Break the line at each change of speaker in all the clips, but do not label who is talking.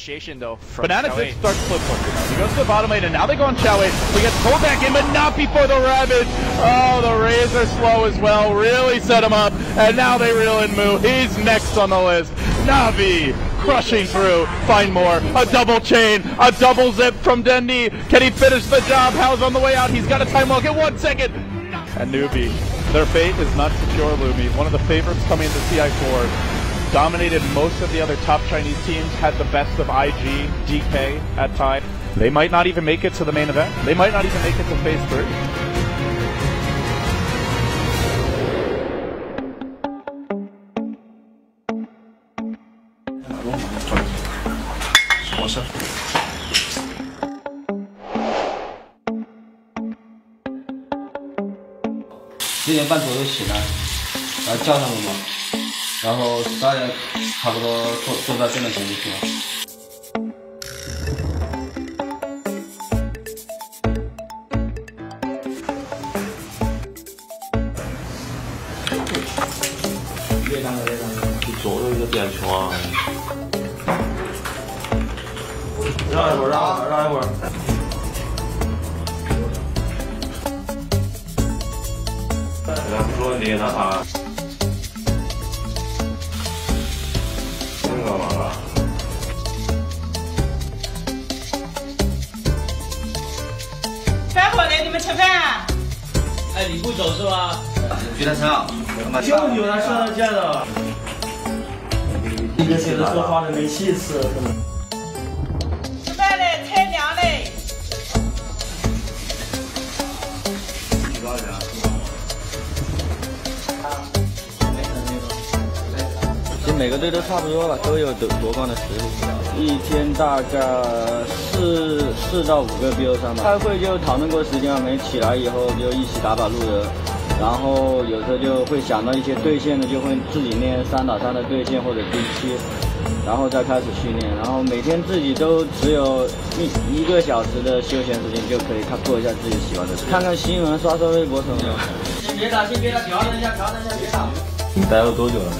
Initiation though.
Banana Clip starts flip flipping. He goes to the bottom lane, and now they go on Chow We get pulled back in, but not before the Ravage. Oh, the Rays are slow as well. Really set him up. And now they reel in Moo. He's next on the list. Navi crushing through. Find more. A double chain. A double zip from Dendi. Can he finish the job? How's on the way out? He's got a time lock in one second. And Newbie. Their fate is not secure, Lumi. One of the favorites coming into CI4 dominated most of the other top Chinese teams, had the best of IG, DK at times. They might not even make it to the main event. They might not even make it to phase three.
What's 十点半左右醒来，然后叫他们嘛。 然后大家差不多坐坐在电脑前面去了。越长越长，你左右一个点球啊！让一会儿，让让一会儿。来，不说你那啥。
吃饭？哎，你不走是吧？
去他车，
就你他上了见的。
一个写的说话的没气势。
吃饭嘞，菜凉嘞。
多少钱？其实每个队都差不多吧，都有夺夺冠的实力。一天大概四四到五个 BO 三吧。开会就讨论过时间没起来以后就一起打把路人，然后有时候就会想到一些对线的，就会自己练三打三的对线或者 D 七，然后再开始训练。然后每天自己都只有一一个小时的休闲时间，就可以看做一下自己喜欢的事，看看新闻，刷刷微博什么的。
先别打，先别打，调整一下，调整一下，别打。
你待了多久了？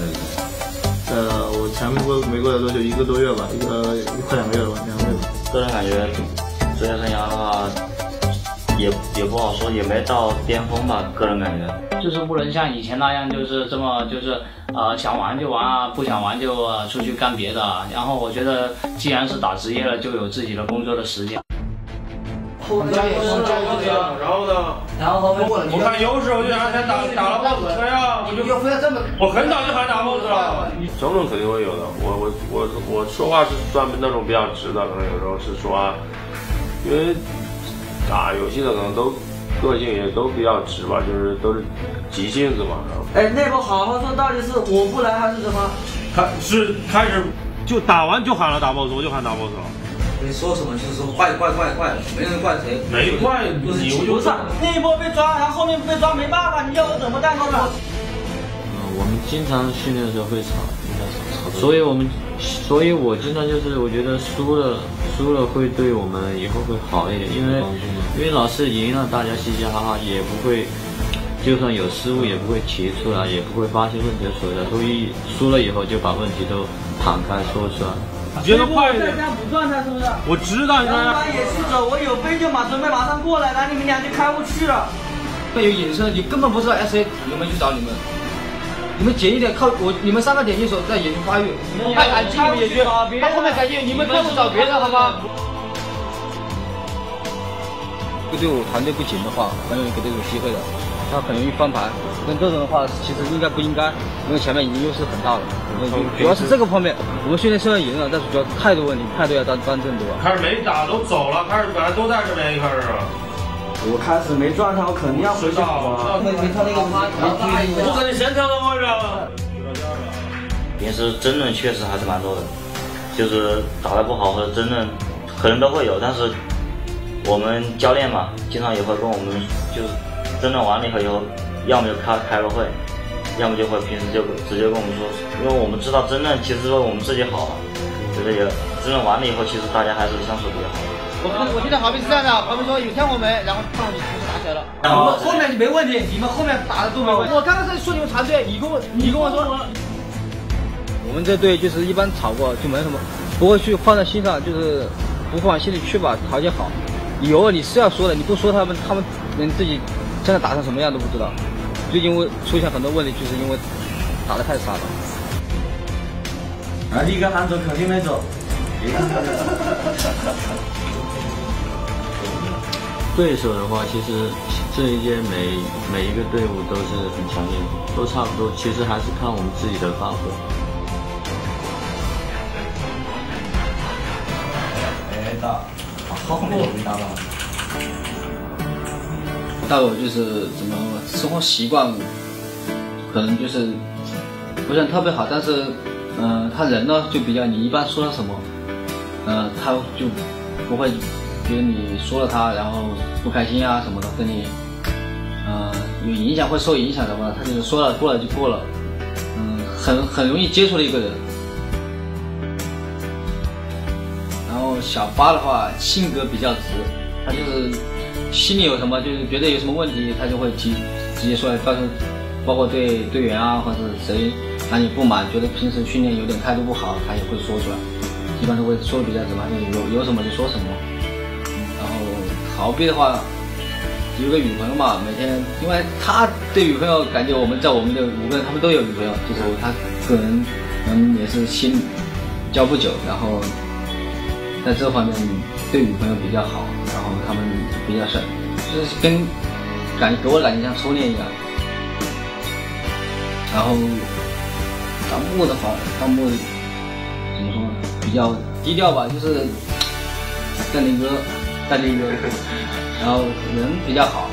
呃，我前没过没过来多久，一个多月吧，一个快两个月了吧，两个月。
个人感觉，职业生涯的话，也也不好说，也没到巅峰吧。个人感觉，
就是不能像以前那样，就是这么就是呃想玩就玩啊，不想玩就出去干别的。然后我觉得，既然是打职业了，就有自己的工作的时间。
加油！加油！
然后呢？
然后后面
我看有时候就想先打打了 boss。对呀，我就不要这么我很早就喊打 boss 了。
争论肯定会有的。我我我我说话是专门那种比较直的，可能有时候是说，因为打游戏的可能都个性也都比较直吧，就是都是急性子嘛。
然后哎，那波好好说，到底是我不来还是什么？
开是开始就打完就喊了打 boss，我就喊打 boss 了。
你说什么就是说怪怪怪怪，没人怪谁，
没怪，
不
是
不是那一波被抓，然后后面不被抓，没办法，你要我怎么带他们？
嗯，我们经常训练的时候会吵，经常吵，吵。所以我们，所以我经常就是我觉得输了，输了会对我们以后会好一点，因为因为老是赢了，大家嘻嘻哈哈，也不会，就算有失误也不会提出来，也不会发现问题所在，所以输了以后就把问题都坦开说出来。
觉得快一点。
在家补状态是不是？
我知道。
你在家也是走，我有飞就马准备马上过来，来你们俩就开过去了。
被有隐身，你根本不知道 SA 有没有去找你们。你们紧一点，靠我，你们三个点进手在野区发育，他敢进你们野区，他后面敢进，你们开始找别人好吗？这个队伍团队不行的话，很容易给队友机会的。他很容易翻盘，跟这种的话，其实应该不应该，因为前面已经优势很大了。主要是这个方面，我们训练虽然赢了，但是主要态度问题，态度要端端正，对吧？
开始没打都走了，开始本来都在这边一开始。
我开始没状态，我肯定要回去啊。没没跳那个趴，
不可能先跳到外面。
平时争论确实还是蛮多的，就是打得不好或者争论，可能都会有，但是我们教练嘛，经常也会跟我们就是。争论完了以后，以后要么就开开个会，要么就会平时就直接跟我们说，因为我们知道争论其实说我们自己好，就是也争论完了以后，其实大家还是相处比较好。
我我记得好比是这样的，好比说有天我们，然后上去全部打起来了，
你们后面没问题，你们后面打的都没问题。
我刚刚在说你们团队，你跟我你跟我说，我们这队就是一般吵过就没什么，不会去放在心上，就是不放心里去吧，条件好。有你是要说的，你不说他们，他们连自己现在打成什么样都不知道。最近会出现很多问题，就是因为打得太差了。
那你跟杭州肯定没走。
对手的话，其实这一届每每一个队伍都是很强硬，都差不多。其实还是看我们自己的发挥。
哎，打，好后面没打到。
大有就是怎么生活习惯，可能就是不算特别好，但是，嗯，他人呢就比较，你一般说了什么，嗯，他就不会。觉得你说了他，然后不开心啊什么的，跟你，嗯，有影响会受影响的话，他就是说了过了就过了，嗯，很很容易接触的一个人。然后小八的话性格比较直，他就是心里有什么，就是觉得有什么问题，他就会提直接说来，到时候包括对队员啊或者谁哪里不满，觉得平时训练有点态度不好，他也会说出来，一般都会说比较直嘛，有有什么就说什么。然后逃避的话，有个女朋友嘛，每天，因为他对女朋友感觉我们在我们的五个人，他们都有女朋友，就是他个人可能也是新交不久，然后在这方面对女朋友比较好，然后他们比较帅，就是跟感给我感觉像初恋一样。然后弹幕的话，弹幕怎么说呢？比较低调吧，就是邓林哥。大力哥，然后人比较好，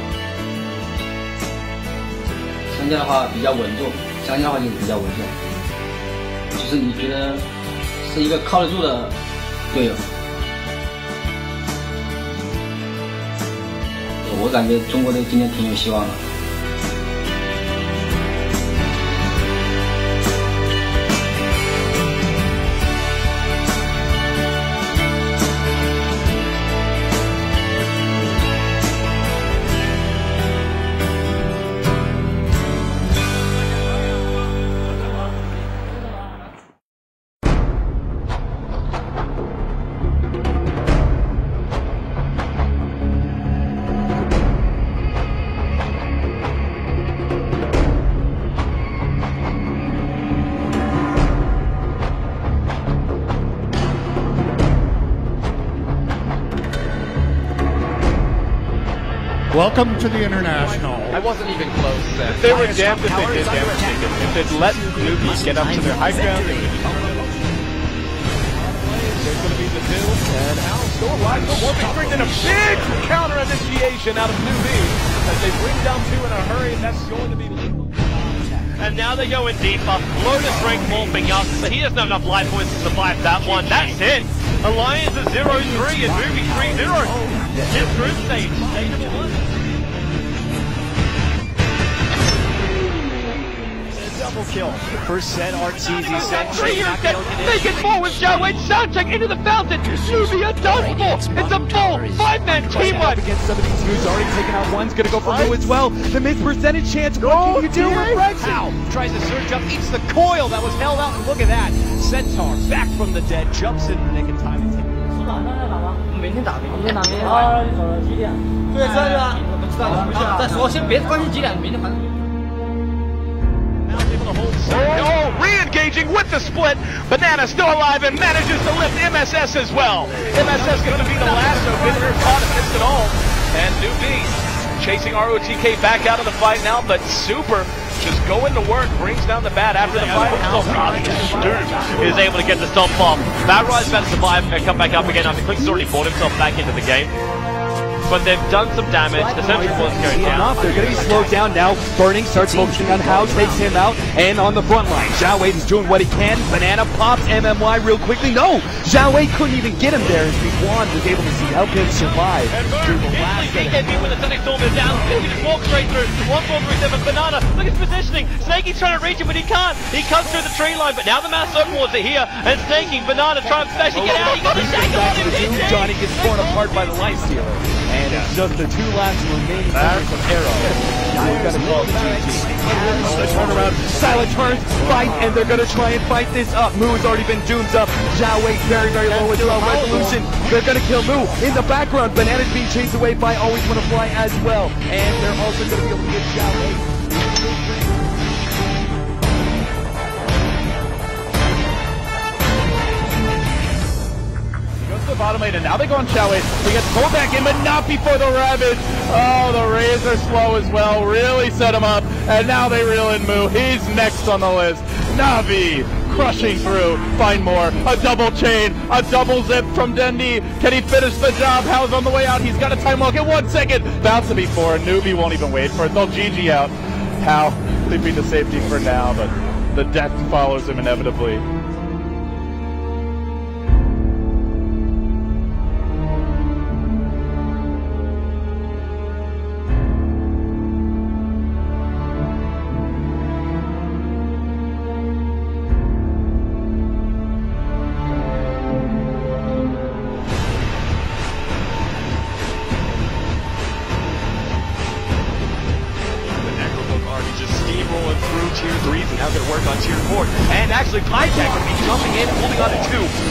香蕉的话比较稳重，香蕉的话就是比较稳重，就是你觉得是一个靠得住的队友。我感觉中国队今天挺有希望的。
Welcome to the International.
I wasn't even close then. They were damned if they did damage taken. If they'd let newbies get up to their high ground, they would be There's going to be the two, and Al still alive for more victory, and a big counter initiation out of newbies as they bring down two in a hurry, and that's going to be lethal.
And now they're going deeper. Lotus Ring morphing up, but he doesn't have enough life points to survive that one. That's it. Alliance is 0-3 and moving 3-0. This group stage, stage number one.
double kill. First set, Arteezy set.
Make it forward, Xiaowei. Soundcheck into the fountain. Nubia Dustful. It's a full five-man team
up against some of these moves. Already taken out one's gonna go for Mu as well. The mid percentage chance. What can you do with Rex? How? Tries to surge up, eats the coil that was held out. And look at that. Centaur back from the dead, jumps in nick of time.
明天打，明天打，明天打。啊，你走了几点？对，这个不知道，再说，先别关心几点，明天反正。
Oh, oh, re-engaging with the split. Banana still alive and manages to lift MSS as well. MSS going to be the last of Visitor caught missed it all. And New B chasing ROTK back out of the fight now, but Super just going to work, brings down the bat after the fight. Oh, is able to get the stomp off. Bad Rise about to survive and come back up again. I mean, Clicks already brought himself back into the game but they've done some damage. The sentry was going down.
Enough. They're going to be slowed down now. Burning starts focusing on how takes him out and on the front line. Zhao Wei is doing what he can. Banana pops MMY real quickly. No, Zhao Wei couldn't even get him there. And Juan was able to see help him survive.
And Burn, easily when the Sonic Storm is down. He just walks straight through. 1437 Banana. Look at his positioning. Snakey's trying to reach him, but he can't. He comes through the tree line, but now the mouse mass circles are here. And Snakey, Banana trying to smash it. Get out. He got the shackle on him.
Johnny gets torn apart by the life stealer. And it's just the two last remaining members of Arrow. We're gonna call the GG. Oh, the turnaround, silent turns, fight, and they're gonna try and fight this up. Mu has already been doomed up. Zhao Wei very, very low as well. Resolution, they're gonna kill Mu. In the background, Banana's being chased away by Always Wanna Fly as well. And they're also gonna be able to get Zhao Wei.
The bottom lane, and now they go on Chow Wei. He gets pulled back in, but not before the Ravage. Oh, the Razor slow as well. Really set him up. And now they reel in Moo. He's next on the list. Navi crushing through. Find more. A double chain. A double zip from Dendi. Can he finish the job? How's on the way out? He's got a time walk in one second. Bounce before. Newbie won't even wait for it. They'll GG out. How? Leaving to safety for now, but the death follows him inevitably.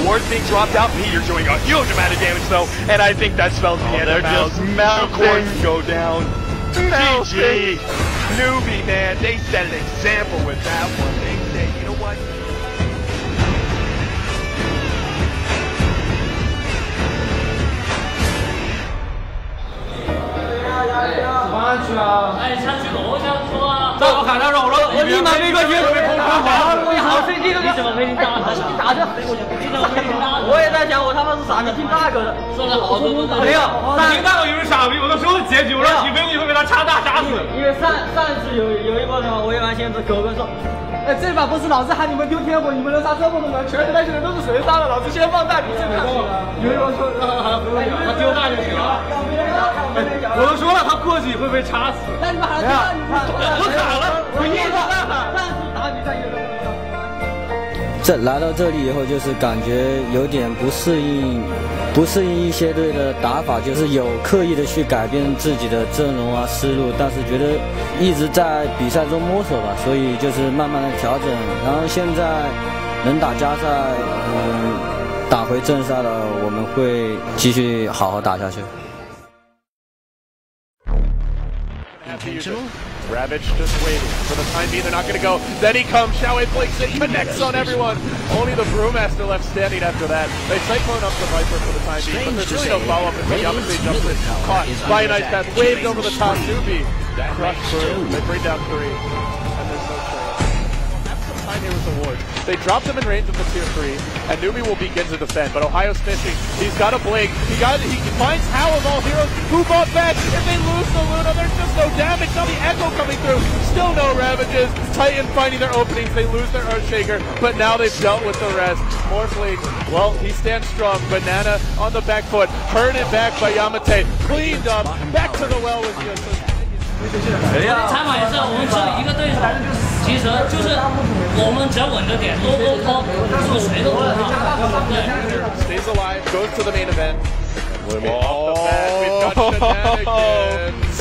Wards being dropped out. Peter doing a huge amount of damage though, and I think that spells the
Oh,
end
they're
of Mouse.
just melting.
cords go down.
Melting.
GG. Newbie, man, they set an example with that one. They say, you know what?
哎，下去楼下说啊！
在我砍到肉了，
我立马飞过去
你
好费劲，你怎么没打着，你怎么没听到？
我也在想，我他妈是傻逼听大哥的。
说了好多不
没有，听大哥有人傻逼，我都说了结局，我让几分钟会被他插大杀死。
因为上上一次有有一波什么，我也完全是狗哥说，
哎，这把不是老子喊你们丢天火，你们能杀这么多人？全是那些人都是谁杀的？老子先放大比这看谁了。有人说还合理，他丢大就行了。
我都说了，他过去会被插死。
那你们还让你们
我砍了，我一直在喊。
上次打比赛有人
这来到这里以后，就是感觉有点不适应，不适应一些队的打法，就是有刻意的去改变自己的阵容啊思路，但是觉得一直在比赛中摸索吧，所以就是慢慢的调整，然后现在能打加赛，嗯，打回正赛了，我们会继续好好打下去。
Ravage just waiting for the time being. They're not going to go. Then he comes. Xiao Wei blinks it. Connects on everyone. Only the Brewmaster left standing after that. They cyclone up the Viper for the time being, but there's really no follow up until Yamase jumps in. Caught by a nice pass. Waved over the top. Nubi. Crushed through. They bring down three here with the ward. They drop them in range of the tier three, and Nubi will begin to defend. But Ohio's fishing. He's got a blink. He got. He finds How of all heroes. Who bought back? If they lose the Luna, there's just no damage. Now the Echo coming through. Still no ravages. Titan finding their openings. They lose their Earthshaker, but now they've dealt with the rest. Morphling. Well, he stands strong. Banana on the back foot. Heard it back by Yamate. Cleaned up. Back to the well with Yusuf.
采访也是，我们只有一个对手， 其实就是我们只要稳着点，多沟通，做谁都不怕。对。
Stays alive, goes to the main event. Off the bat, we've got shenanigans.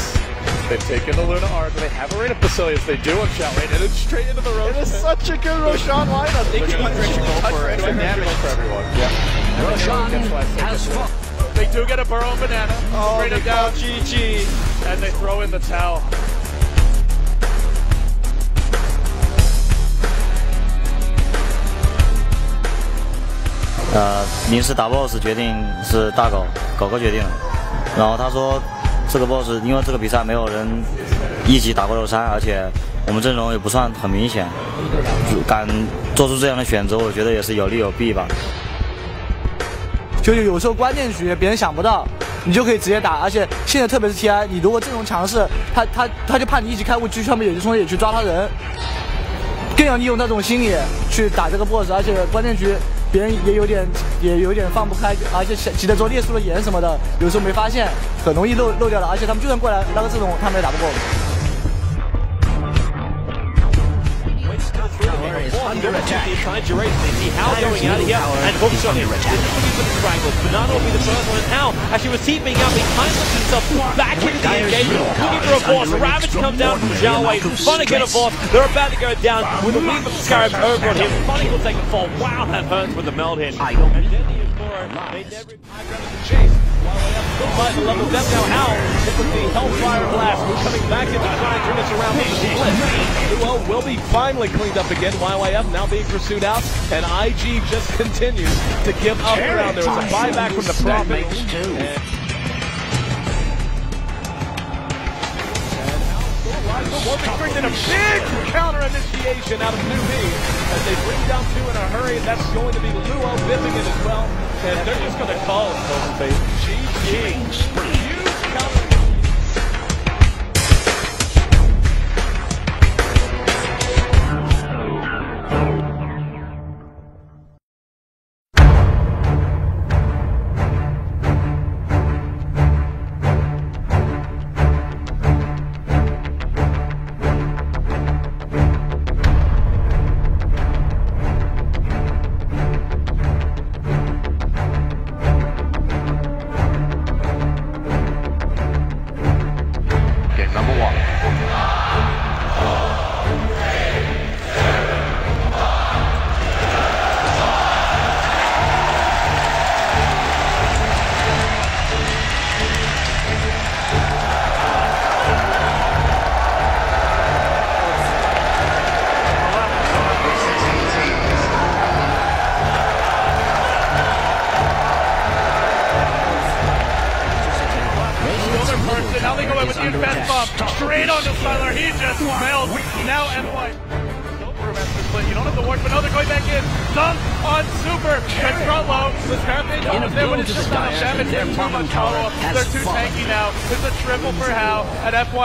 They've taken the Luna Arc, they have a rate of Basilius, they do on Shout Rain, and it's straight into the Roshan. It is such a good Roshan lineup. They can go for extra damage for everyone. Yeah. Roshan has They do get a burrow banana. Oh, straight up down. GG. And they throw in the towel.
呃，临时打 BOSS 决定是大狗狗狗决定的，然后他说这个 BOSS 因为这个比赛没有人一起打过肉山，而且我们阵容也不算很明显，敢做出这样的选择，我觉得也是有利有弊吧。
就是有时候关键局别人想不到，你就可以直接打，而且现在特别是 TI，你如果阵容强势，他他他就怕你一级开雾，去上面有一冲也去抓他人，更要利用那种心理去打这个 BOSS，而且关键局别人也有点也有点放不开，而且急的时候列出了眼什么的，有时候没发现，很容易漏漏掉了，而且他们就算过来拉个阵容，他们也打不过。
Under attack. The entire duration. They see Hal going out here and hooks on him. This is going to be for the strangles. Banana will be the first one. And Hal, actually with Heat being out, behind looks himself back into the engagement. Looking for a force. Ravage comes down from Zhao Wei. Funny get a force. They're about to go down with a weave of scarabs over on him. Funny will take the fall. Wow, that hurts with the meld hit. And then the Explorer made every chase. Still fighting the level depth now. Hal with the Hellfire Blast. We're Coming back in to try and turn this around with the split. Will be finally cleaned up again. YYF now being pursued out. And IG just continues to give up ground. There was a buyback from the Prophet. And Will be bringing a big counter initiation out of New B as they bring down two in a hurry. That's going to be Luo bipping it as well. And they're just going to call it Golden Face. GG.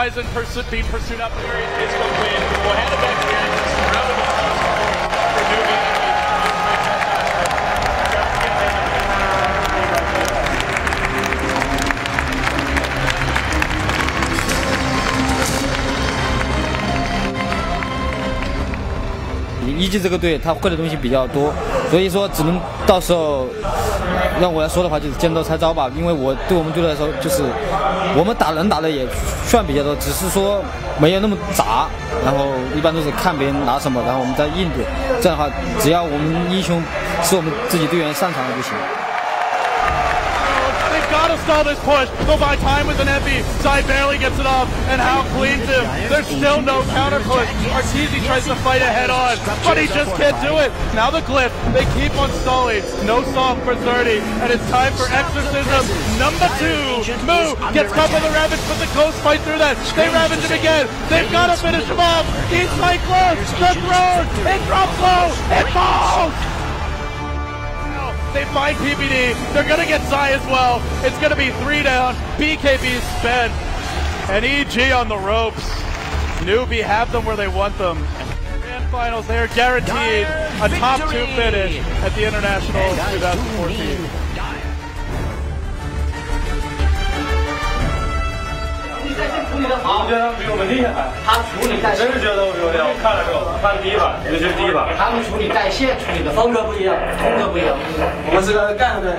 And FY is in pursuit, being pursued out the very It's going to win. We'll hand it back here. Round of applause for Newbie.
一级这个队他会的东西比较多，所以说只能 到时候让我来说的话就是见招拆招吧。因为我对我们队来说，就是我们打人打的也算比较多，只是说没有那么杂。然后一般都是看别人拿什么，然后我们再应对。这样的话，只要我们英雄是我们自己队员擅长的就行。
They've got to stall this push. Go buy time with an epi. Sai barely gets it off, and Hal cleans him. There's still no counter push. Arteezy tries to fight ahead on, but he just can't do it. Now the glyph, they keep on stalling. No soft for 30, and it's time for exorcism number two. Moo gets caught by the Ravage, but the Ghost fight through that. They ravage him again. They've got to finish him off. He's Cyclone. The throne. It drops low. It falls. They find PPD. They're going to get Zai as well. It's going to be three down. BKB spent. And EG on the ropes. Newbie have them where they want them. Grand finals, they are guaranteed a top two finish at the International 2014.
我觉得比我们厉害，他处理在，真是觉得我比我厉害。看了之后，看第一把，尤其是第一把，他们处理在线处理的风格不一样，风格不一样。我们是个干队。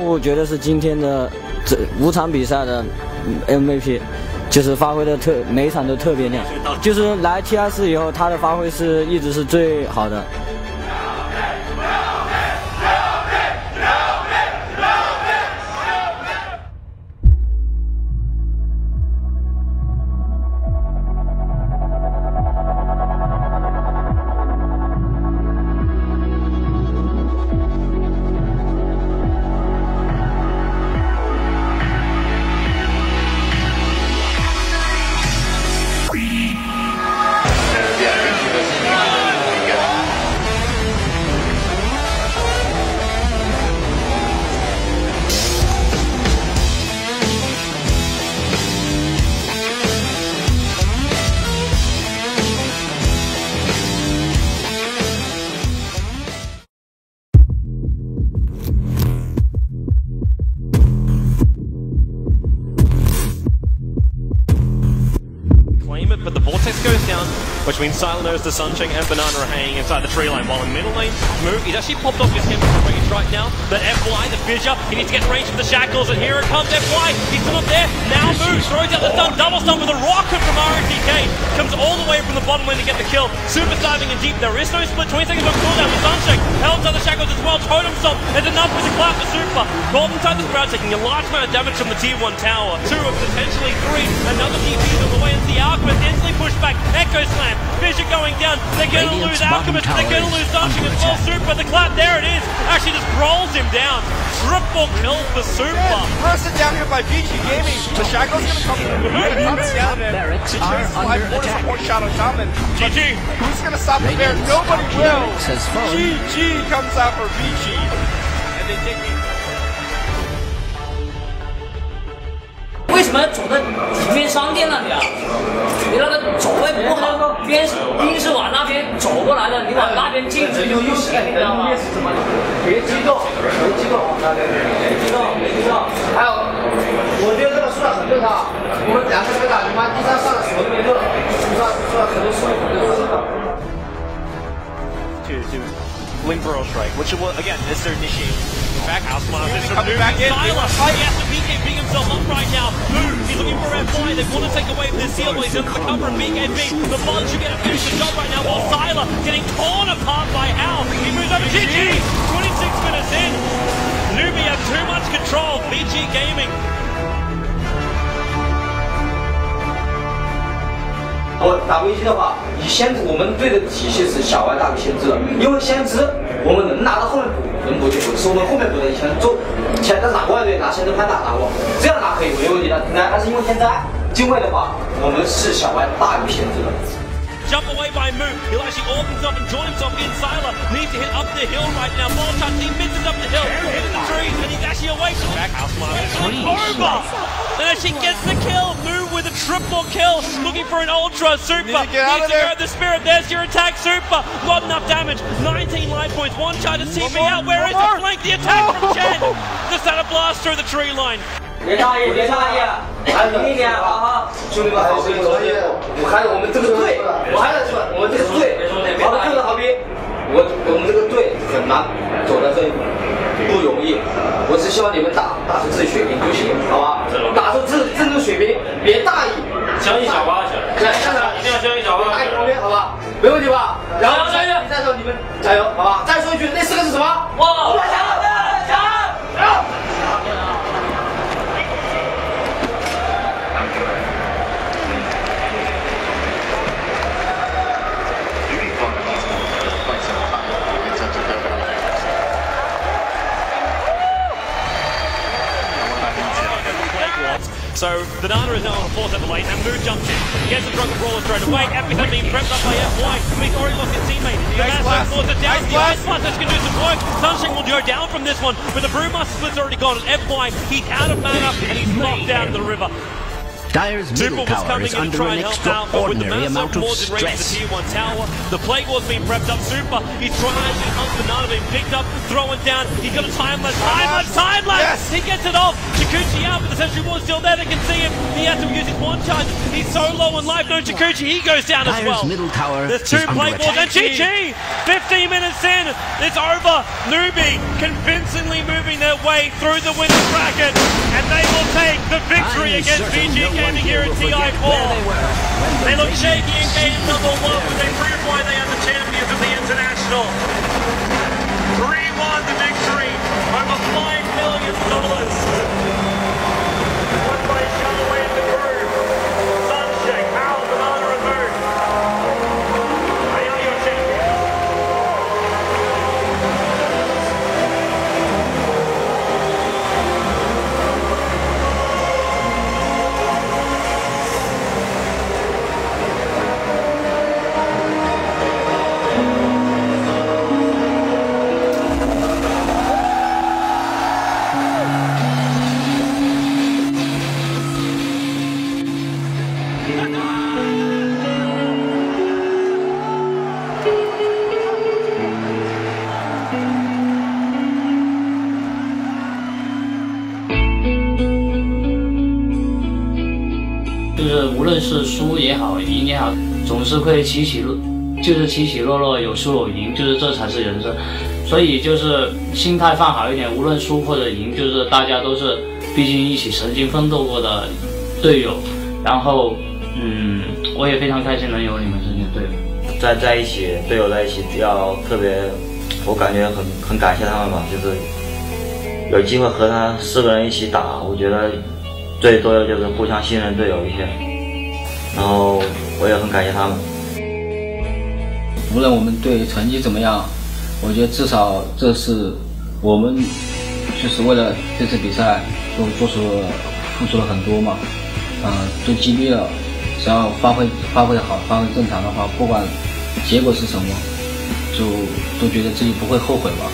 我觉得是今天的这五场比赛的 MVP，就是发挥的特每一场都特别亮。就是来 T S 以后，他的发挥是一直是最好的。
Between Sileners, the Sunshine, and Banana are hanging inside the tree line. While in middle lane, he's actually popped off his right now. The FY, the Fissure, he needs to get range for the Shackles, and here it comes FY. He's still up there. Now moves, throws out the stun, double stun with a rocket from RTK. Comes all the way from the bottom lane to get the kill. Super diving in deep. There is no split. 20 seconds of cooldown the Sunshine. Held on the Shackles as well. Totem Stomp is enough with the clap for Super. Golden inside the crowd, taking a large amount of damage from the tier 1 tower. Two of potentially three. Another DP on the way into the Alchemist. Instantly pushed back. Echo Slam. Fissure going down. They're going to lose Alchemist. They're going to lose Sunshine as well. Super. The clap, there it is. Actually just rolls him down. Triple kill for Super.
Roasted down here by BG Gaming. The Shackle's gonna come comes down and
Barracks
the
are
Chiefs
under
fly forward
attack.
support Shadow Shaman.
GG.
Who's gonna stop the bear? Nobody will.
Barracks has fallen.
GG comes out for BG. And they take me
走在底边商店那里啊，你那个走位不好，兵是往那边走过来的，你往那边进，这又又又又又是？
别激动，别激动，别激动，别激动。还有，我觉得这个数量很正常。我们两个没打，你妈地上算了什么没掉？算算了什么水？什么
水？Two two, Liverpool strike. What's up again? This is Niche. Back out.
coming back in.
I have to be. himself up right now. Move, he's looking for FY. They want to take away this seal, but he's under the cover of BKB. The Bond should get a finish the job right now, while Syla getting torn apart by Al. He moves over GG. 26 minutes in. Newbie have too much control. BG Gaming
我打危机的话，以先知我们队的体系是小歪大于先知的，因为先知我们能拿到后面补， 能补就补，是我们后面补的。以前做前在哪个外队拿先知潘打拿过，这样拿可以没问题的。那但是因为现在境位的话，我们是小外大于先知的。
Jump away by Moo. He'll actually orb himself and join himself in Syla. Needs to hit up the hill right now. Ball touch. He misses up the hill. Hitting the trees. And he's actually away from the back house It's over. And she gets the kill. Moo with a triple kill. Looking for an ultra super.
Need to get
Needs to
there.
go the spirit. There's your attack super. Not enough damage. 19 life points. One charge to CV
more,
out. Where is
one
the flank? The attack from Chen. Just had a blast through the tree line.
别大意，别大意，安静一点，好好，兄弟们好，兄弟们，我还有我们这个队，我还要说，我们这个队，好比就是好比，我我们这个队很难走到这一步，不容易。我只希望你们打打出自己水平就行，好吧？打出自自己的水平，别大意。
相信小八，
来，下场
一定要相信小八。
打一旁边，好吧？没问题吧？然后下一比赛的时候你们加油，好吧？再说一句，那四个是什么？
哇！
强强强！
So Banana is now on the fourth at the lane, and Moo jumps in. Gets the drunken brawler straight away. Epithet being prepped up by FY. He's already lost his teammate. The
Nice
Master
blast.
forces it down.
Nice
The Ice. Blasters can do some work. Sunshine will go down from this one, but the Brewmaster split's already gone. And FY, he's out of mana, and he's knocked down to the river.
Dyer's middle tower
coming
is
in
under an
and help out, but with the
extraordinary amount
massive
of
Morden range of the
stress.
tier 1 tower, the Plague War's being prepped up. Super, he's trying to actually hunt Banana, being picked up, thrown down. He's got a time lapse, time lapse, time lapse! He gets it off. Chikuchi out, Sentry Ward's still there. They can see him. He has to use his one charge. He's so low on life. No Chikuchi, he goes down as well.
middle tower
There's two Plague Wars, and. GG! 15 minutes in, it's over. Newbie convincingly moving their way through the winner's bracket, and they will take the victory
I'm
against BG
no
Gaming here at
will forget where they
TI4.
were
They look shaky in game number one, but they prove why they are the champions of the international. 3-1 the victory, over $5 million.
输也好，赢也好，总是会起起落，就是起起落落，有输有赢，就是这才是人生。所以就是心态放好一点，无论输或者赢，就是大家都是毕竟一起曾经奋斗过的队友。然后，嗯，我也非常开心能有你们这些队友
在在一起，队友在一起，要特别，我感觉很很感谢他们吧，就是有机会和他四个人一起打，我觉得最多的就是互相信任队友一些。然后我也很感谢他们。
无论我们队成绩怎么样。我觉得至少这是我们就是为了这次比赛都做出了付出了很多嘛，嗯，都尽力了。只要发挥发挥好，发挥正常的话，不管结果是什么，就都觉得自己不会后悔吧。